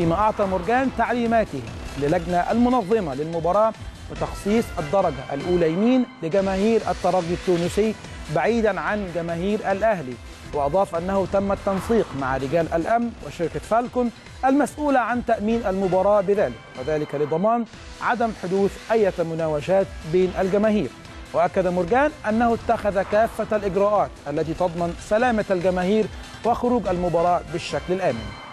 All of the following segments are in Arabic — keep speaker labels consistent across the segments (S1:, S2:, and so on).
S1: فيما أعطى مورجان تعليماته للجنة المنظمة للمباراة بتخصيص الدرجة الأولى يمين لجماهير الترجي التونسي بعيدا عن جماهير الأهلي. وأضاف أنه تم التنسيق مع رجال الأمن وشركة فالكون المسؤولة عن تأمين المباراة بذلك وذلك لضمان عدم حدوث أي مناوشات بين الجماهير. وأكد مورجان أنه اتخذ كافة الإجراءات التي تضمن سلامة الجماهير وخروج المباراة بالشكل الآمن.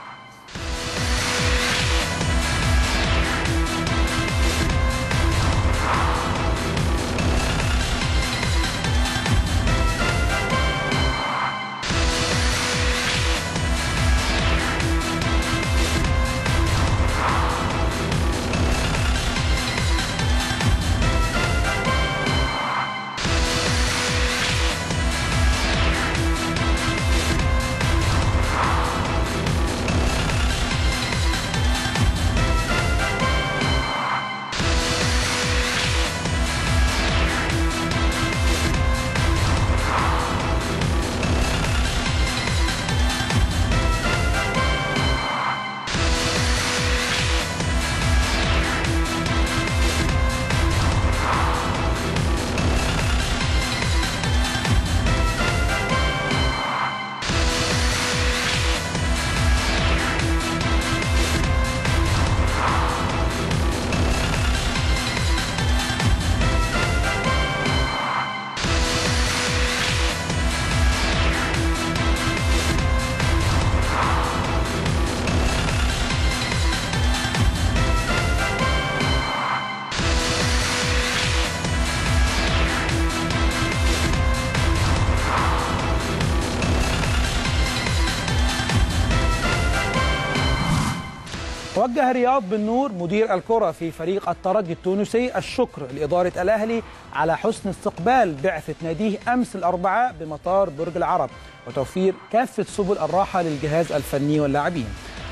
S1: وجه رياض بن نور مدير الكرة في فريق الترجي التونسي الشكر لإدارة الأهلي على حسن استقبال بعثة ناديه أمس الأربعاء بمطار برج العرب وتوفير كافة سبل الراحة للجهاز الفني واللاعبين.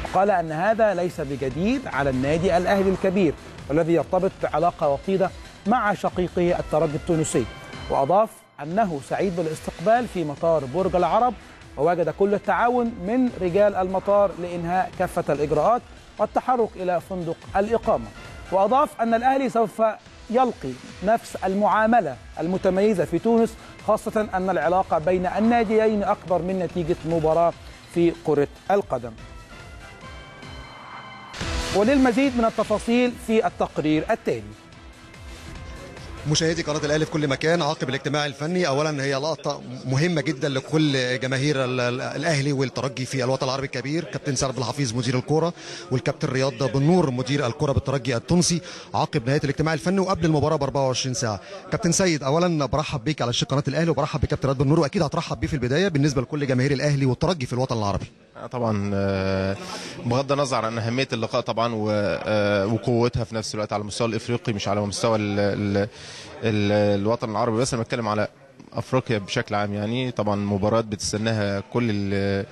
S1: وقال أن هذا ليس بجديد على النادي الأهلي الكبير والذي يرتبط بعلاقة وطيدة مع شقيقه الترجي التونسي. وأضاف أنه سعيد بالاستقبال في مطار برج العرب ووجد كل التعاون من رجال المطار لإنهاء كافة الإجراءات والتحرك إلى فندق الإقامة. وأضاف أن الأهلي سوف يلقي نفس المعاملة المتميزة في تونس خاصة أن العلاقة بين الناديين أكبر من نتيجة مباراة في كرة القدم. وللمزيد من التفاصيل في التقرير التالي.
S2: مشاهدي قناة الأهلي في كل مكان عقب الاجتماع الفني. اولا هي لقطة مهمة جدا لكل جماهير ال- ال- الأهلي والترجي في الوطن العربي الكبير. كابتن سعد الحفيظ مدير الكره والكابتن رياض بن نور مدير الكره بالترجي التونسي عقب نهاية الاجتماع الفني وقبل المباراة ب 24 ساعة. كابتن سيد اولا برحب بيك على شاشه قناة الأهلي وبرحب بكابتن رياض بن نور وأكيد هترحب بيه في البداية بالنسبة لكل جماهير الأهلي والترجي في الوطن العربي.
S3: طبعا آه، بغض النظر عن أهمية اللقاء طبعا آه، وقوتها في نفس الوقت على المستوى الإفريقي مش على مستوى ال ال ال الوطن العربي بس أنا بتكلم على أفريقيا بشكل عام يعني. طبعا مباراة بتستناها كل ال-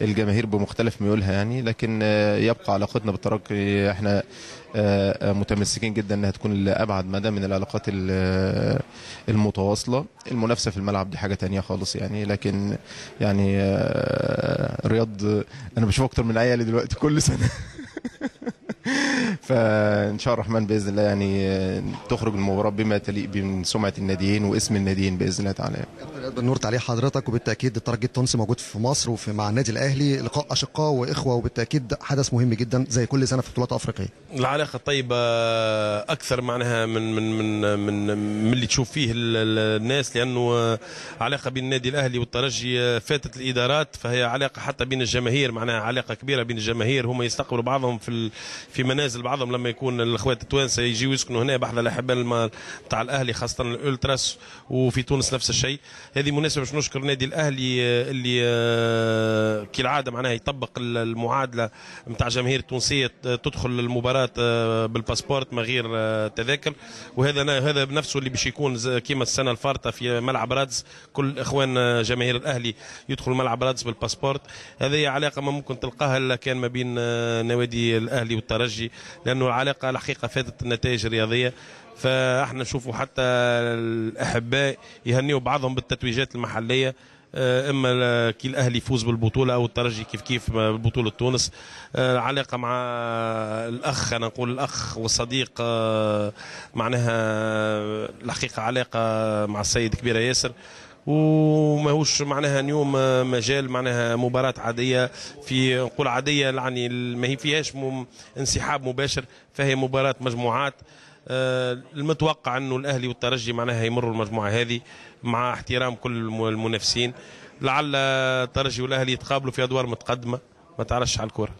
S3: الجماهير بمختلف ميولها يعني. لكن آه، يبقى علاقتنا بالترجي إحنا آه، آه، متمسكين جدا إنها تكون لابعد مدى من العلاقات ال- المتواصلة. المنافسة في الملعب دي حاجة تانية خالص يعني. لكن يعني رياض أنا بشوفه أكتر من عيالي دلوقتي كل سنة. فان شاء الله الرحمن بإذن الله يعني آه، تخرج المباراة بما تليق من سمعة الناديين واسم الناديين بإذن الله تعالى.
S2: كابتن رياض بن نور تعليق حضرتك وبالتأكيد الترجي التونسي موجود في مصر وفي مع النادي الأهلي. لقاء أشقاء وإخوة وبالتأكيد حدث مهم جدا زي كل سنة في بطولات أفريقية.
S4: العلاقة طيبه أكثر معناها من من من من, من اللي تشوف فيه ال- ال- الناس لأنه علاقة بين النادي الأهلي والترجي فاتت الإدارات فهي علاقة حتى بين الجماهير معناها علاقة كبيرة بين الجماهير هم يستقبلوا بعضهم في ال- في منازل بعضهم لما يكون الأخوات التوانسة يجيوا يسكنوا هنا بحذا الاحباء بتاع الأهلي خاصة الألتراس وفي تونس نفس الشيء. هذه مناسبة باش نشكر النادي الأهلي آه، اللي آه، كالعادة معناها يطبق ال- المعادلة نتاع جماهير التونسية تدخل المباراة آه، بالباسبورت من غير آه، تذاكر. وهذا هذا بنفسه اللي باش يكون كيما السنة الفارطة في ملعب رادز. كل إخوان آه، جماهير الأهلي يدخلوا ملعب رادز بالباسبورت. هذه علاقة ما ممكن تلقاها إلا كان ما بين آه، نوادي الأهلي والترجي. لأنه العلاقة الحقيقة فاتت النتائج الرياضية. فاحنا نشوفوا حتى الأحباء يهنيوا بعضهم بالتتويجات المحلية آه، إما كي الأهلي يفوز بالبطولة أو الترجي كيف كيف بطولة تونس. آه، علاقه مع الأخ أنا نقول الأخ والصديق آه، معناها الحقيقة علاقة مع السيد كبيره ياسر. وماهوش معناها اليوم مجال معناها مباراة عادية في نقول عادية يعني ما هي فيهاش انسحاب مباشر فهي مباراة مجموعات. آه، المتوقع أنه الأهلي والترجي معناها يمروا المجموعة هذه مع احترام كل الم- المنافسين. لعل الترجي والأهلي يتقابلوا في أدوار متقدمة. ما تعرفش على الكرة.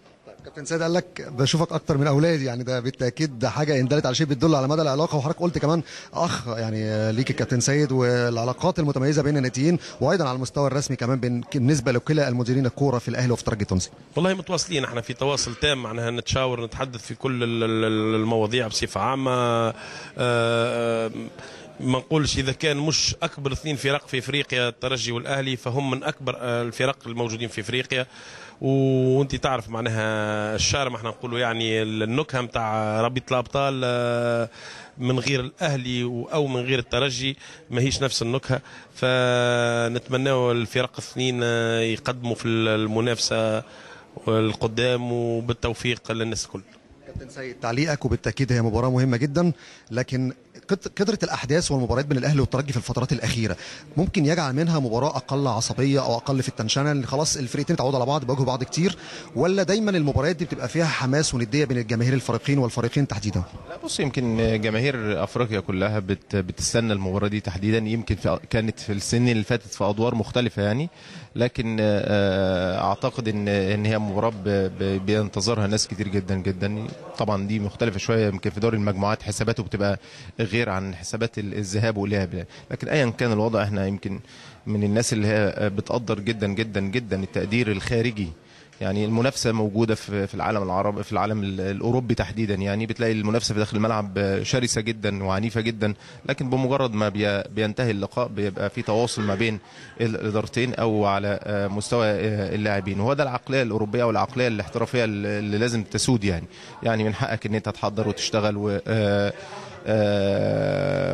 S2: كابتن سيد قال لك بشوفك أكتر من أولادي يعني ده بالتأكيد ده حاجة ان دلت على شيء بتدل على مدى العلاقة. وحضرتك قلت كمان أخ يعني ليك الكابتن سيد والعلاقات المتميزة بين الناديين وأيضا على المستوى الرسمي كمان بين بالنسبة لكلا المديرين الكورة في الأهلي وفي الترجي التونسي.
S4: والله متواصلين إحنا في تواصل تام معناها نتشاور نتحدث في كل ال- ال- المواضيع بصفة عامة. آه، آه، ما نقولش إذا كان مش أكبر اثنين فرق في إفريقيا الترجي والأهلي فهم من أكبر آه، الفرق الموجودين في إفريقيا. وانت تعرف معناها الشارم إحنا نقولوا يعني النكهة نتاع رابطه الأبطال آه، من غير الأهلي أو من غير الترجي ما هيش نفس النكهة. فنتمناو الفرق الاثنين آه، يقدموا في المنافسة القدام وبالتوفيق للناس الكل.
S2: كابتن سيد تعليقك وبالتأكيد هي مباراة مهمة جدا لكن كثرة الأحداث والمباريات بين الأهلي والترجي في الفترات الأخيرة ممكن يجعل منها مباراة أقل عصبية أو أقل في التنشنة؟ خلاص الفريقين اتعودوا على بعض بيواجهوا بعض كتير ولا دايما المباريات دي بتبقى فيها حماس وندية بين الجماهير الفريقين والفريقين تحديدا؟
S3: لا بص يمكن جماهير أفريقيا كلها بت بتستنى المباراة دي تحديدا. يمكن في كانت في السنين اللي فاتت في أدوار مختلفة يعني لكن آه، أعتقد إن إن هي مباراة بينتظرها ناس كتير جدا جدا. طبعا دي مختلفة شوية يمكن في دوري المجموعات حساباته بتبقى غير عن حسابات ال- الذهاب والإياب يعني. لكن ايا كان الوضع إحنا يمكن من الناس اللي هي بتقدر جدا جدا جدا التقدير الخارجي. يعني المنافسة موجودة في في العالم العربي في العالم ال- الأوروبي تحديدا. يعني بتلاقي المنافسة في داخل الملعب شرسة جدا وعنيفة جدا لكن بمجرد ما بي- بينتهي اللقاء بيبقى في تواصل ما بين الإدارتين أو على آه، مستوى آه، اللاعبين. وهو ده العقلية الأوروبية والعقليه الاحترافية اللي لازم تسود يعني. يعني من حقك إن أنت تحضر وتشتغل و آه،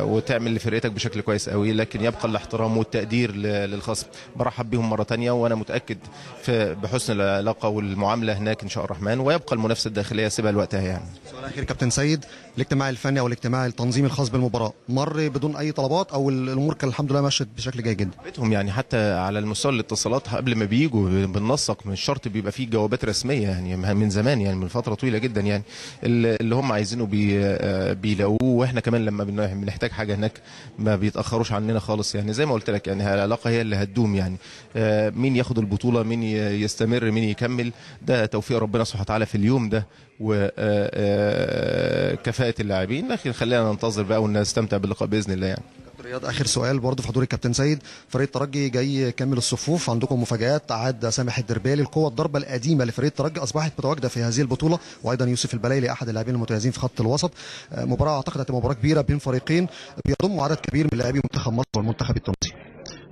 S3: وتعمل لفرقتك بشكل كويس قوي لكن يبقى الاحترام والتقدير للخصم. برحب بيهم مرة تانية وأنا متأكد في بحسن العلاقة والمعاملة هناك إن شاء الرحمن. ويبقى المنافسة الداخلية سيبها لوقتها يعني.
S2: سؤال اخير كابتن سيد. الاجتماع الفني أو الاجتماع التنظيمي الخاص بالمباراة مر بدون أي طلبات أو الأمور كان الحمد لله مشت بشكل جيد؟ جدا
S3: بيتهم يعني حتى على المستوى الاتصالات قبل ما بيجوا بننسق مش شرط بيبقى فيه جوابات رسمية يعني من زمان يعني من فترة طويلة جدا يعني. اللي هم عايزينه بي آه، بيلاقوه وإحنا كمان لما بن- بنحتاج حاجة هناك ما بيتأخروش عننا خالص يعني. زي ما قلت لك يعني العلاقة هي اللي هتدوم يعني. آه، مين ياخد البطولة؟ مين يستمر؟ مين يكمل؟ ده توفيق ربنا سبحانه وتعالى في اليوم ده. وكفاءه اللاعبين. لكن خلينا ننتظر بقى ونستمتع باللقاء بإذن الله يعني.
S2: رياض. آخر سؤال برضه في حضور الكابتن سيد. فريق الترجي جاي يكمل الصفوف عندكم مفاجآت. عاد سامح الدربالي القوة الضربة القديمة لفريق الترجي أصبحت متواجدة في هذه البطولة. وأيضا يوسف البلايلي أحد اللاعبين المتميزين في خط الوسط. مباراة اعتقد هتبقى مباراة كبيرة بين فريقين بيضموا عدد كبير من لاعبي منتخب مصر والمنتخب التونسي.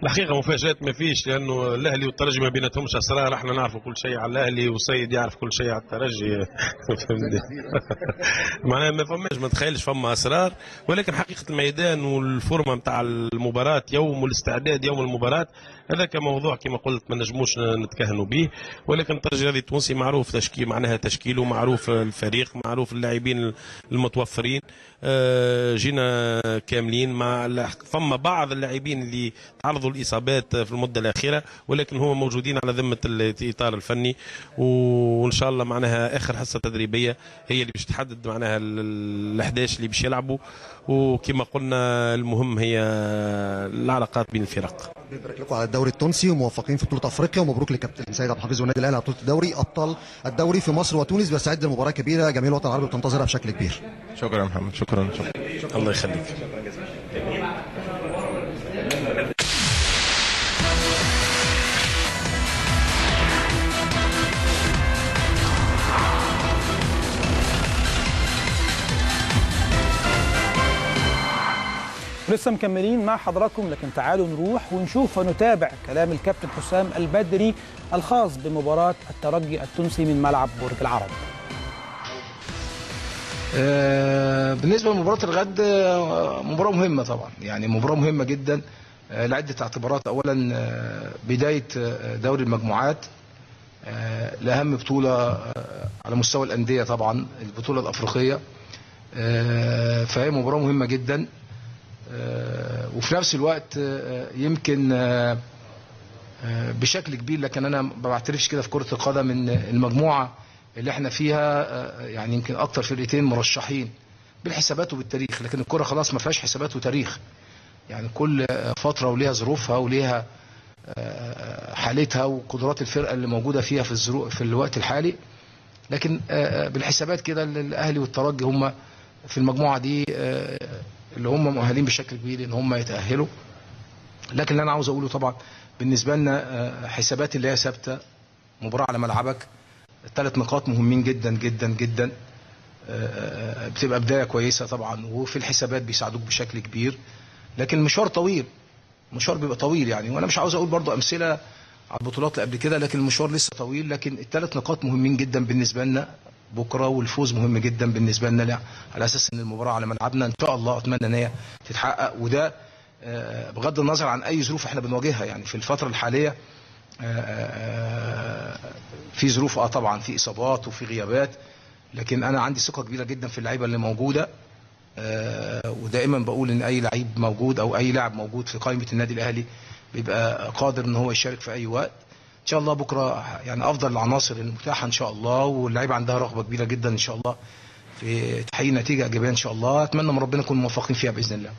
S4: الحقيقة مفاجآت ما فيش لأنه الأهلي والترجي ما بيناتهمش أسرار إحنا نعرف كل شيء على الأهلي والسيد يعرف كل شيء على الترجي. فهمتني؟ معناها ما فماش ما تخيلش فما أسرار ولكن حقيقة الميدان والفورمة نتاع المباراة يوم والاستعداد يوم المباراة هذاك موضوع كما قلت ما نجموش نتكهنوا به ولكن الترجي التونسي معروف تشكيل معناها تشكيله معروف الفريق معروف اللاعبين المتوفرين آه، جينا كاملين مع فما بعض اللاعبين اللي تعرضوا الإصابات في المدة الأخيرة ولكن هم موجودين على ذمة الإطار الفني وإن شاء الله معناها آخر حصة تدريبية هي اللي باش تحدد معناها ال 11 اللي باش يلعبوا. وكما قلنا المهم هي العلاقات بين الفرق.
S2: بنبارك لكم على الدوري التونسي وموفقين في بطولة أفريقيا ومبروك لكابتن سيد عبد الحفيظ والنادي الأهلي على بطولة الدوري أبطال الدوري في مصر وتونس. بيستعد لمباراه كبيرة جميع الوطن العربي بتنتظرها بشكل كبير.
S3: شكرا يا محمد شكرا شكرا.
S4: الله يخليك.
S1: لسه مكملين مع حضراتكم لكن تعالوا نروح ونشوف ونتابع كلام الكابتن حسام البدري الخاص بمباراة الترجي التونسي من ملعب برج العرب.
S5: آه، بالنسبة لمباراة الغد آه، مباراة مهمة طبعا يعني مباراة مهمة جدا آه، لعدة اعتبارات. أولا بداية دوري المجموعات لأهم بطولة على مستوى الأندية طبعا البطولة الأفريقية. فهي مباراة مهمة جدا. وفي نفس الوقت آه، يمكن آه، آه، بشكل كبير لكن أنا ما بعترفش كده في كرة القدم إن المجموعة اللي إحنا فيها آه، يعني يمكن أكتر فرقتين مرشحين بالحسابات وبالتاريخ لكن الكرة خلاص ما فيهاش حسابات وتاريخ. يعني كل آه، فترة وليها ظروفها وليها آه، حالتها وقدرات الفرقة اللي موجودة فيها في الظروف في الوقت الحالي. لكن آه، آه، بالحسابات كده الاهلي والترجي هم في المجموعة دي آه، اللي هم مؤهلين بشكل كبير إن هم يتأهلوا. لكن اللي أنا عاوز أقوله طبعا بالنسبة لنا آه، حسابات اللي هي ثابتة مباراة على ملعبك ثلاث نقاط مهمين جدا جدا جدا. آه، آه، بتبقى بداية كويسة طبعا وفي الحسابات بيساعدوك بشكل كبير. لكن مشوار طويل مشوار بيبقى طويل يعني. وأنا مش عاوز أقول برضو أمثلة على البطولات اللي قبل كده لكن المشوار لسه طويل. لكن الثلاث نقاط مهمين جدا بالنسبة لنا. بكرة والفوز مهم جدا بالنسبة لنا على أساس إن المباراة على ملعبنا إن شاء الله أتمنى إن هي تتحقق. وده آه، بغض النظر عن أي ظروف إحنا بنواجهها يعني في الفترة الحالية آه، آه، في ظروف آه طبعا في إصابات وفي غيابات لكن أنا عندي ثقة كبيرة جدا في اللعيبة اللي موجودة ودائما بقول إن أي لعيب موجود أو أي لاعب موجود في قائمة النادي الأهلي بيبقى قادر إن هو يشارك في أي وقت. إن شاء الله بكرة يعني أفضل العناصر المتاحة إن شاء الله واللعيبة عندها رغبة كبيرة جدا إن شاء الله في تحقيق نتيجة إيجابية إن شاء الله. أتمنى من ربنا نكون موفقين فيها بإذن الله.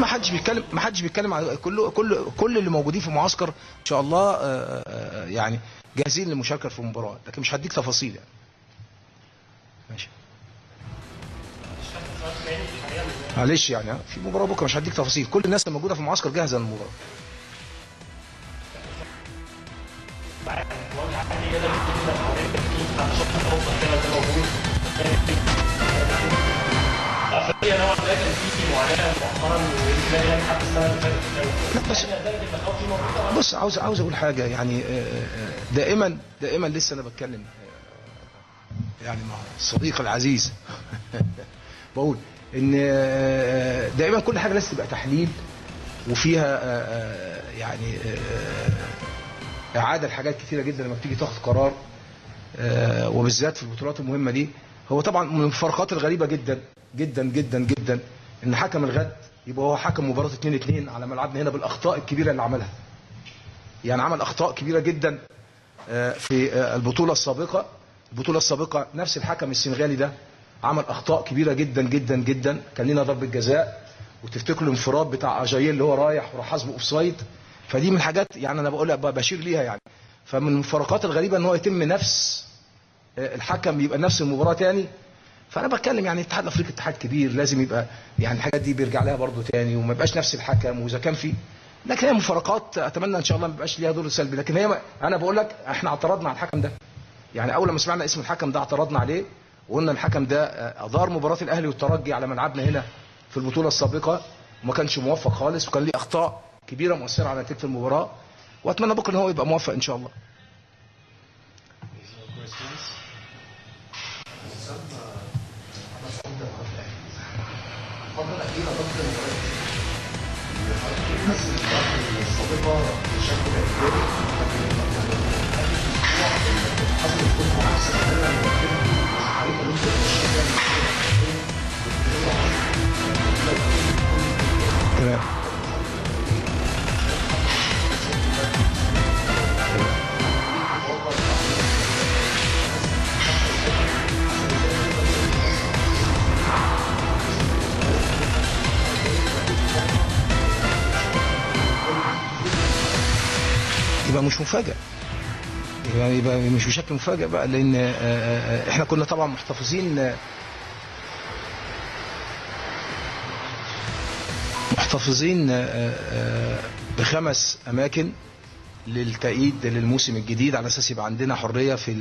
S5: ما حدش بيتكلم ما حدش بيتكلم على كل كل كل اللي موجودين في معسكر إن شاء الله آه، آه، يعني جاهزين للمشاركة في المباراة. لكن مش هديك تفاصيل يعني. معلش يعني في مباراة بكرة مش هديك تفاصيل. كل الناس اللي موجودة في المعسكر
S6: جاهزة
S5: للمباراة. بس بص عاوز عاوز أقول حاجة يعني آه، آه، دائما دائما لسه أنا بتكلم. آه، يعني مع الصديق العزيز. بقول إن آه، دائما كل حاجة لازم تبقى تحليل وفيها آه، آه، يعني آه، إعادة لحاجات كتيرة جدا لما بتيجي تاخد قرار آه، وبالذات في البطولات المهمة دي. هو طبعا من الفرقات الغريبة جدا جدا جدا جدا إن حكم الغد يبقى هو حكم مباراة 2 2 على ملعبنا هنا بالأخطاء الكبيرة اللي عملها. يعني عمل أخطاء كبيرة جدا آه، في آه، البطولة السابقة. البطولة السابقة نفس الحكم السنغالي ده عمل أخطاء كبيرة جدا جدا جدا. كان لنا ضربة جزاء. وتفتكروا الانفراد بتاع اجايل اللي هو رايح وراح حاسبه أوفسايد. فدي من الحاجات يعني أنا بقول بشير ليها يعني. فمن المفارقات الغريبة إن هو يتم نفس آه، الحكم يبقى نفس المباراة تاني. فأنا بتكلم يعني الاتحاد الأفريقي اتحاد كبير لازم يبقى يعني الحاجات دي بيرجع لها برضو تاني وما يبقاش نفس الحكم. وإذا كان في لكن هي مفارقات أتمنى إن شاء الله ما يبقاش ليها دور سلبي. لكن هي أنا بقول لك إحنا اعترضنا على الحكم ده. يعني أول ما سمعنا اسم الحكم ده اعترضنا عليه وقلنا الحكم ده ادار مباراة الأهلي والترجي على ملعبنا هنا في البطولة السابقة وما كانش موفق خالص وكان ليه أخطاء كبيرة مؤثرة على نتيجة المباراة وأتمنى بكرة إن هو يبقى موفق إن شاء الله. تمام يبقى مش مفاجأة يبقى مش بشكل مفاجئ بقى لأن آه، آه، إحنا كنا طبعا محتفظين آه، محتفظين آه، آه، بخمس أماكن للتأييد للموسم الجديد على أساس يبقى عندنا حرية في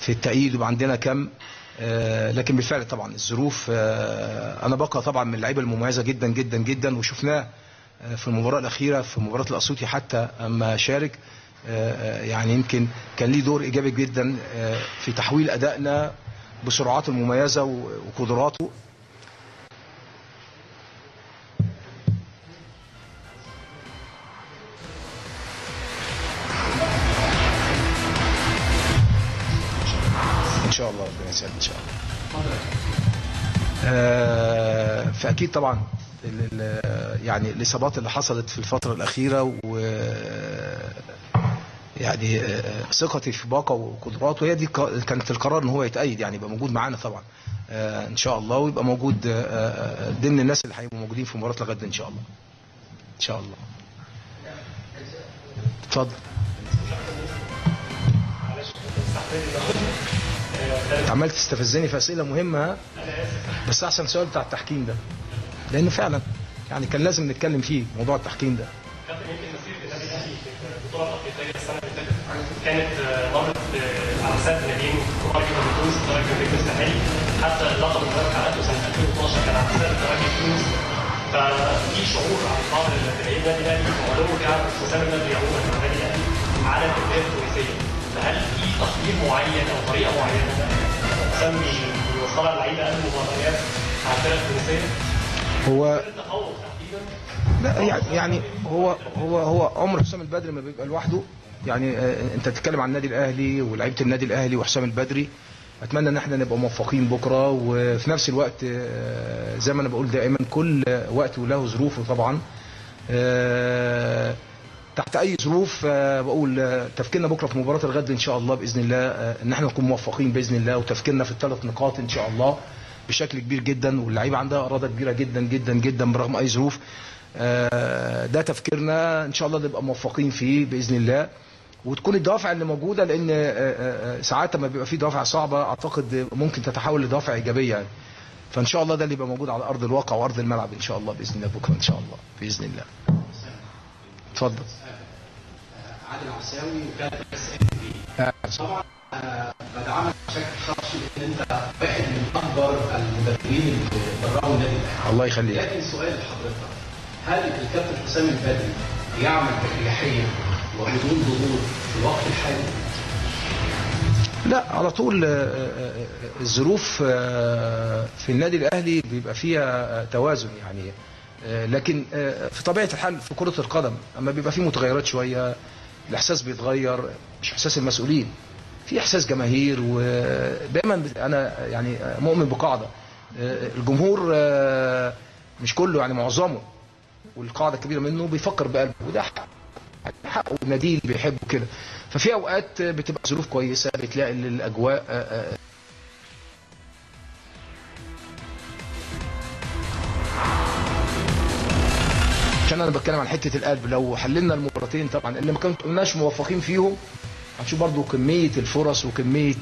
S5: في التأييد ويبقى عندنا كم آه، لكن بالفعل طبعا الظروف آه، أنا بقى طبعا من اللعيبة المميزة جدا جدا جدا وشفناه آه، في المباراة الأخيرة في مباراة الأسيوطي حتى أما شارك. آه، آه، يعني يمكن كان ليه دور إيجابي جدا آه، في تحويل أدائنا بسرعاته المميزة وقدراته. إن شاء الله ربنا يسعدك إن شاء الله. آه، فأكيد طبعا يعني الإصابات اللي حصلت في الفترة الأخيرة و يعني آه، ثقتي في باقة وقدراته. هي دي كانت القرار إن هو يتأيد يعني يبقى موجود معانا طبعا آه، إن شاء الله ويبقى موجود آه، ضمن الناس اللي هيبقوا موجودين في مباراة الغد إن شاء الله. إن شاء الله. اتفضل. عمال تستفزني في أسئلة مهمة؟ بس أحسن سؤال بتاع التحكيم ده. لأنه فعلا يعني كان لازم نتكلم فيه موضوع التحكيم ده.
S6: في كانت آه، مرت آه، على ناديين كبار جدا من تونس الترجي والنجم الساحلي حتى اللقب اللي حضرتك حققته سنه 2012 كان على حساب في تونس ففي شعور عن بعض اللاعبين النادي الاهلي وعلوم كعب حسام النادي عموما مع النادي الاهلي على الانديه التونسيه فهل في تقدير معين أو طريقة معينة حسام بيوصلها اللعيبه قبل المباريات على الفرق التونسيه؟
S5: هو
S6: التفوق تحديدا؟
S5: لا يعني يعني هو هو هو عمر حسام البدري ما بيبقى لوحده يعني آه، انت بتتكلم عن النادي الاهلي ولاعيبه النادي الاهلي وحسام البدري. اتمنى ان إحنا نبقى موفقين بكرة وفي نفس الوقت آه، زي ما أنا بقول دائما كل وقت وله ظروفه طبعا. آه، تحت أي ظروف آه، بقول آه، تفكيرنا بكرة في مباراة الغد إن شاء الله بإذن الله آه، إن إحنا نكون موفقين بإذن الله وتفكيرنا في الثلاث نقاط إن شاء الله بشكل كبير جدا. واللعيبة عندها إرادة كبيرة جدا جدا جدا برغم أي ظروف. آه، ده تفكيرنا. إن شاء الله نبقى موفقين فيه بإذن الله. وتكون الدوافع اللي موجودة لأن آه، آه، آه، ساعات لما بيبقى في دوافع صعبة أعتقد ممكن تتحول لدوافع إيجابية يعني. فإن شاء الله ده اللي يبقى موجود على أرض الواقع وأرض الملعب إن شاء الله بإذن الله بكرة إن شاء الله بإذن الله. اتفضل.
S7: عادل عساوي وكان طبعا آه، بدعمك بشكل شخصي لأن أنت واحد من أكبر المدربين اللي دربوا النادي
S5: الله يخليك.
S7: لكن سؤال لحضرتك. هل الكابتن حسام البدري يعمل باريحيه وبدون ضغوط في الوقت الحالي؟
S5: لا على طول آه، آه، آه، الظروف في النادي الأهلي بيبقى فيها توازن يعني لكن في طبيعة الحال في كرة القدم أما بيبقى فيه متغيرات شوية الإحساس بيتغير مش إحساس المسؤولين في إحساس جماهير ودايما أنا يعني مؤمن بقاعدة الجمهور مش كله يعني معظمه والقاعدة الكبيرة منه بيفكر بقلبه. وده حق. حقه النادي اللي بيحبه كده. ففي أوقات بتبقى ظروف كويسة بتلاقي ال- الأجواء آه، آه، عشان أنا بتكلم عن حتة القلب. لو حللنا المباراتين طبعا اللي ما كناش موفقين فيهم هنشوف برضو كمية الفرص وكمية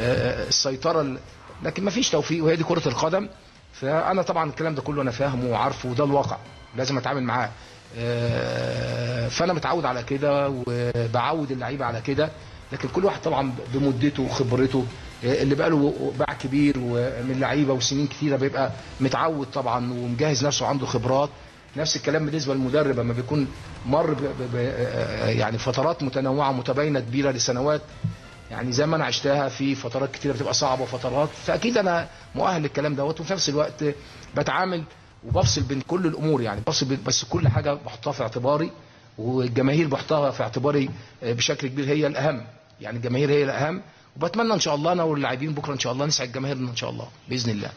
S5: آه، السيطرة ال- لكن ما فيش توفيق وهي دي كرة القدم. فأنا طبعا الكلام ده كله أنا فاهمه وعارفه وده الواقع. لازم اتعامل معاه. آه، فانا متعود على كده وبعود اللعيبة على كده لكن كل واحد طبعا بمدته وخبرته آه، اللي بقى له باع كبير ومن لعيبة وسنين كتيرة بيبقى متعود طبعا ومجهز نفسه عنده خبرات. نفس الكلام بالنسبة للمدرب لما بيكون مر ب ب ب يعني فترات متنوعة متباينة كبيرة لسنوات يعني زي ما أنا عشتها في فترات كتيرة بتبقى صعبة وفترات. فأكيد أنا مؤهل للكلام دوت وفي نفس الوقت بتعامل وبفصل بين كل الأمور يعني بفصل بس كل حاجة بحطها في اعتباري والجماهير بحطها في اعتباري بشكل كبير هي الأهم يعني الجماهير هي الأهم وبتمنى إن شاء الله أنا واللاعبين بكرة إن شاء الله نسعد جماهيرنا إن شاء الله بإذن الله.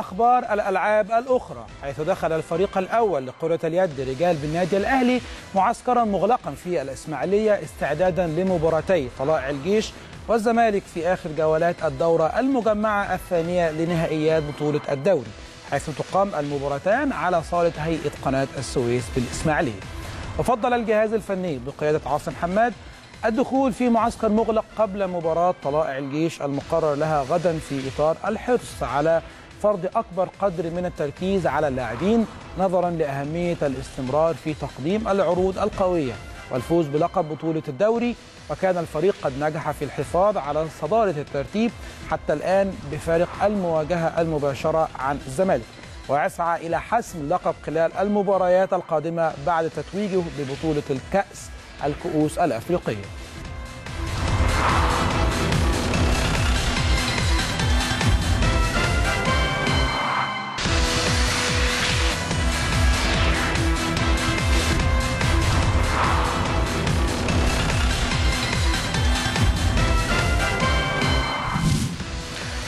S1: والى أخبار الألعاب الأخرى حيث دخل الفريق الأول لكره اليد رجال بالنادي الأهلي معسكرا مغلقا في الإسماعيلية استعدادا لمباراتي طلائع الجيش والزمالك في آخر جولات الدورة المجمعة الثانية لنهائيات بطولة الدوري حيث تقام المباراتان على صالة هيئة قناة السويس بالإسماعيلية. وفضل الجهاز الفني بقيادة عاصم حماد الدخول في معسكر مغلق قبل مباراة طلائع الجيش المقرر لها غدا في إطار الحرص على فرض أكبر قدر من التركيز على اللاعبين نظرا لأهمية الاستمرار في تقديم العروض القوية. والفوز بلقب بطولة الدوري وكان الفريق قد نجح في الحفاظ على صدارة الترتيب حتى الآن بفارق المواجهة المباشرة عن الزمالك. ويسعى إلى حسم اللقب خلال المباريات القادمة بعد تتويجه ببطولة الكأس الكؤوس الأفريقية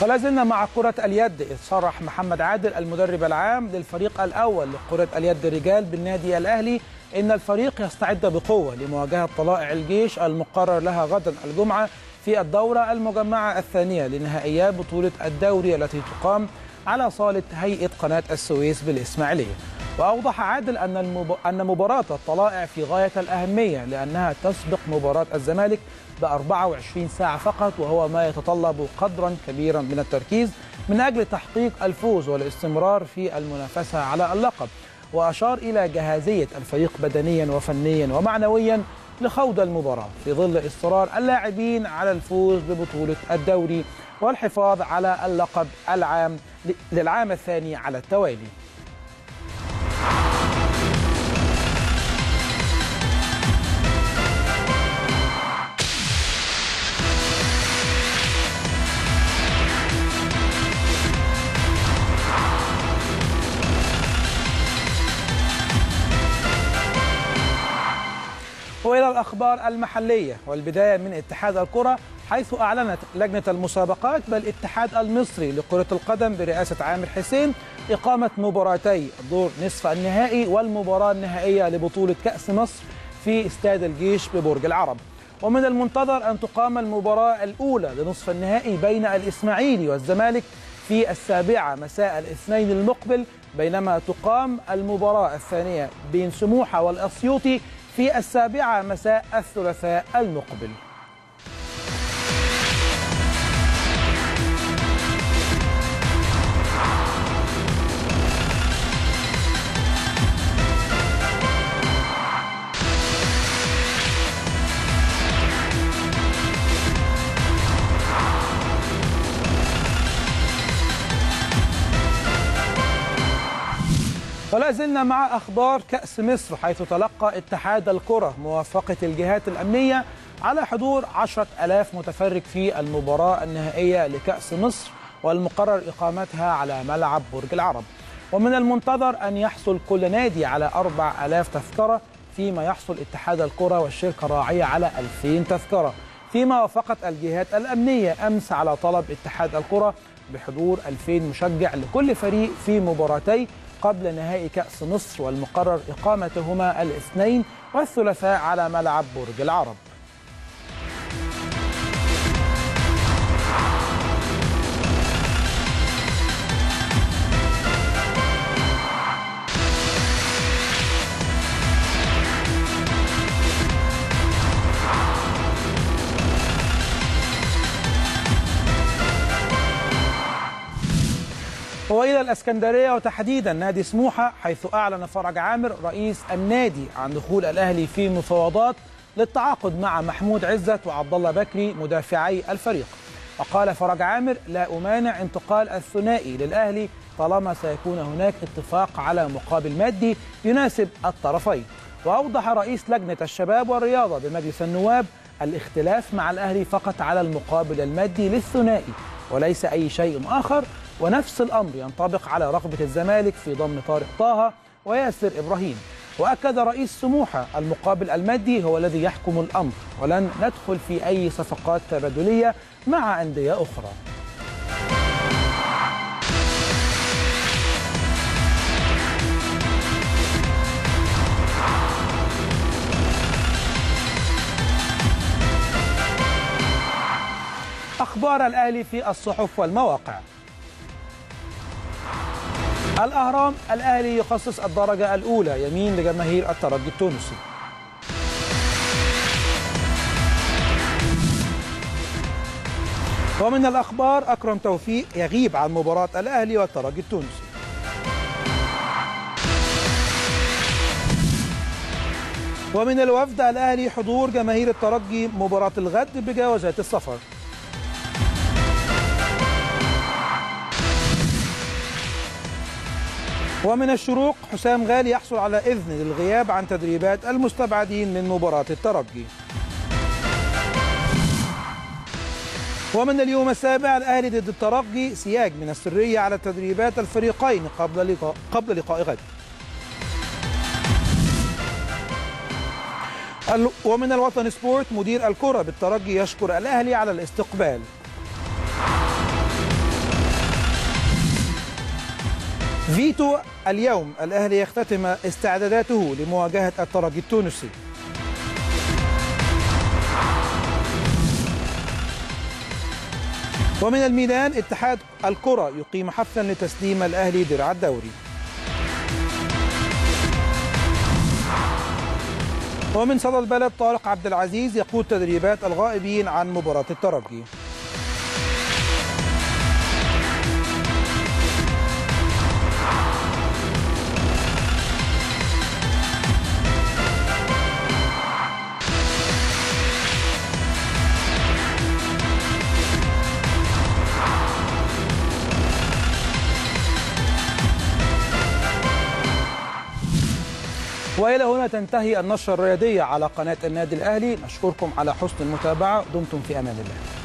S1: ولا زلنا مع كرة اليد صرح محمد عادل المدرب العام للفريق الأول لكرة اليد رجال بالنادي الأهلي إن الفريق يستعد بقوة لمواجهة طلائع الجيش المقرر لها غدا الجمعة في الدورة المجمعة الثانية لنهائيات بطولة الدوري التي تقام على صالة هيئة قناة السويس بالإسماعيلية. وأوضح عادل أن المب... أن مباراة الطلائع في غاية الأهمية لأنها تسبق مباراة الزمالك ب 24 ساعة فقط وهو ما يتطلب قدرا كبيرا من التركيز من أجل تحقيق الفوز والاستمرار في المنافسة على اللقب. وأشار إلى جاهزية الفريق بدنيا وفنيا ومعنويا لخوض المباراة في ظل إصرار اللاعبين على الفوز ببطولة الدوري والحفاظ على اللقب العام للعام الثاني على التوالي. والى الأخبار المحلية والبداية من اتحاد الكرة حيث أعلنت لجنة المسابقات بل الاتحاد المصري لكرة القدم برئاسة عامر حسين إقامة مباراتي دور نصف النهائي والمباراة النهائية لبطولة كأس مصر في استاد الجيش ببرج العرب. ومن المنتظر أن تقام المباراة الأولى لنصف النهائي بين الإسماعيلي والزمالك في السابعة مساء الاثنين المقبل بينما تقام المباراة الثانية بين سموحة والأسيوطي في السابعة مساء الثلاثاء المقبل. ولا زلنا مع أخبار كأس مصر حيث تلقى اتحاد الكرة موافقة الجهات الأمنية على حضور عشرة ألاف متفرج في المباراة النهائية لكأس مصر والمقرر إقامتها على ملعب برج العرب. ومن المنتظر أن يحصل كل نادي على أربع ألاف تذكرة فيما يحصل اتحاد الكرة والشركة الراعية على 2000 تذكرة. فيما وافقت الجهات الأمنية أمس على طلب اتحاد الكرة بحضور 2000 مشجع لكل فريق في مباراتي قبل نهائي كأس مصر والمقرر إقامتهما الاثنين والثلاثاء على ملعب برج العرب. الإسكندرية وتحديدا نادي سموحة حيث أعلن فرج عامر رئيس النادي عن دخول الأهلي في مفاوضات للتعاقد مع محمود عزت وعبد الله بكري مدافعي الفريق. وقال فرج عامر لا أمانع انتقال الثنائي للأهلي طالما سيكون هناك اتفاق على مقابل مادي يناسب الطرفين. وأوضح رئيس لجنة الشباب والرياضة بمجلس النواب الاختلاف مع الأهلي فقط على المقابل المادي للثنائي وليس أي شيء آخر ونفس الأمر ينطبق على رغبة الزمالك في ضم طارق طه وياسر إبراهيم. وأكد رئيس سموحة المقابل المادي هو الذي يحكم الأمر ولن ندخل في أي صفقات تبادلية مع أندية أخرى. أخبار الأهلي في الصحف والمواقع. الأهرام الأهلي يخصص الدرجة الأولى. يمين لجماهير الترجي التونسي. ومن الأخبار أكرم توفيق يغيب عن مباراة الأهلي والترجي التونسي. ومن الوفد الأهلي حضور جماهير الترجي مباراة الغد بجوازات السفر. ومن الشروق حسام غالي يحصل على إذن للغياب عن تدريبات المستبعدين من مباراة الترجي. ومن اليوم السابع الأهلي ضد الترجي سياج من السرية على تدريبات الفريقين قبل لقاء قبل لقاء غد. ومن الوطن سبورت مدير الكرة بالترجي يشكر الأهلي على الاستقبال. فيتو اليوم الأهلي يختتم استعداداته لمواجهة الترجي التونسي. ومن الميدان اتحاد الكرة يقيم حفلا لتسليم الأهلي درع الدوري. ومن صدى البلد طارق عبد العزيز يقود تدريبات الغائبين عن مباراة الترجي. وإلى هنا تنتهي النشرة الرياضية على قناة النادي الأهلي. نشكركم على حسن المتابعة. دمتم في أمان الله.